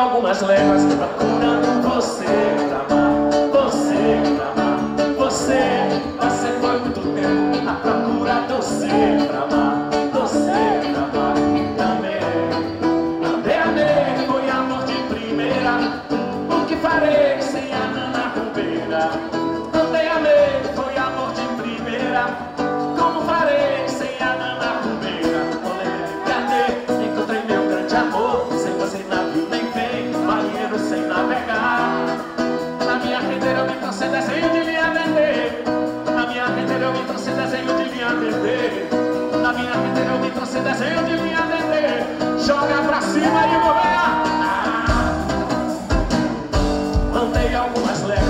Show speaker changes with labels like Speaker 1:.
Speaker 1: algumas léguas procurando você E Maria Bovar. Mandei algumas letras.